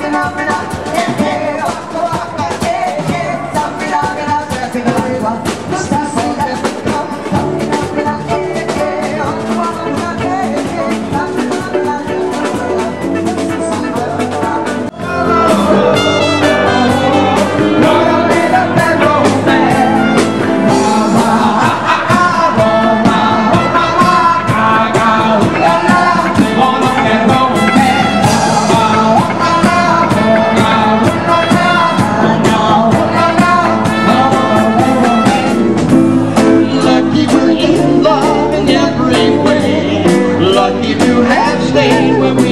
phenomenon. when we